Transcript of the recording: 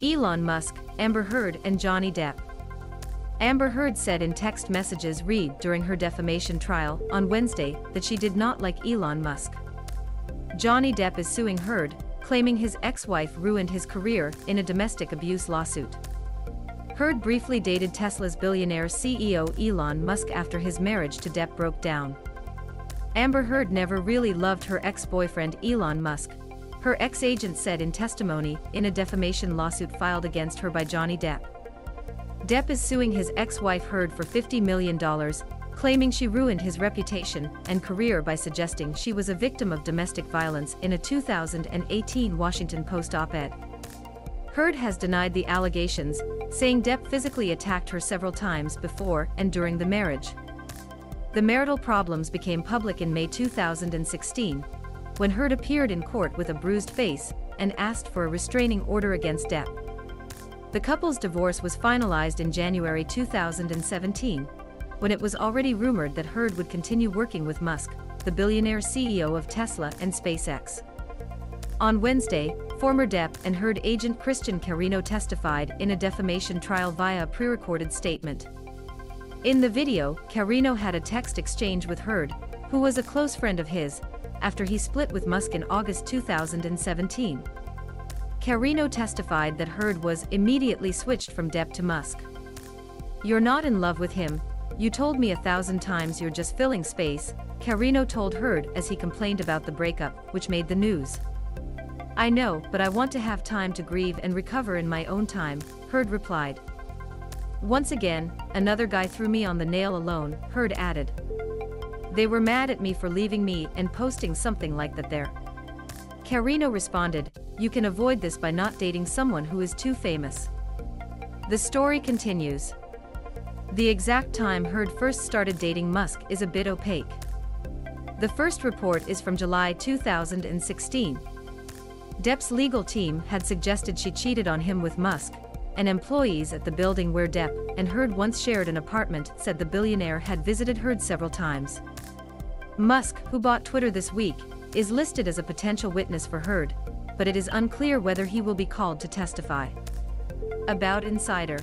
Elon Musk, Amber Heard and Johnny Depp. Amber Heard said in text messages read during her defamation trial on Wednesday that she did not like Elon Musk. Johnny Depp is suing Heard, claiming his ex-wife ruined his career in a domestic abuse lawsuit. Heard briefly dated Tesla's billionaire CEO Elon Musk after his marriage to Depp broke down. Amber Heard never really loved her ex-boyfriend Elon Musk, her ex-agent said in testimony in a defamation lawsuit filed against her by Johnny Depp. Depp is suing his ex-wife Heard for $50 million, claiming she ruined his reputation and career by suggesting she was a victim of domestic violence in a 2018 Washington Post op-ed. Heard has denied the allegations, saying Depp physically attacked her several times before and during the marriage. The marital problems became public in May 2016, when Heard appeared in court with a bruised face and asked for a restraining order against Depp. The couple's divorce was finalized in January 2017, when it was already rumored that Heard would continue working with Musk, the billionaire CEO of Tesla and SpaceX. On Wednesday, former Depp and Heard agent Christian Carino testified in a defamation trial via a pre-recorded statement. In the video, Carino had a text exchange with Heard, who was a close friend of his, after he split with Musk in August 2017. Carino testified that Heard was immediately switched from Depp to Musk. You're not in love with him, you told me a thousand times you're just filling space, Carino told Heard as he complained about the breakup, which made the news. I know, but I want to have time to grieve and recover in my own time, Heard replied. Once again, another guy threw me on the nail alone, Heard added. They were mad at me for leaving me and posting something like that there. Carino responded, you can avoid this by not dating someone who is too famous. The story continues. The exact time Heard first started dating Musk is a bit opaque. The first report is from July 2016. Depp's legal team had suggested she cheated on him with Musk, and employees at the building where Depp and Heard once shared an apartment said the billionaire had visited Heard several times. Musk, who bought Twitter this week, is listed as a potential witness for Heard, but it is unclear whether he will be called to testify. About Insider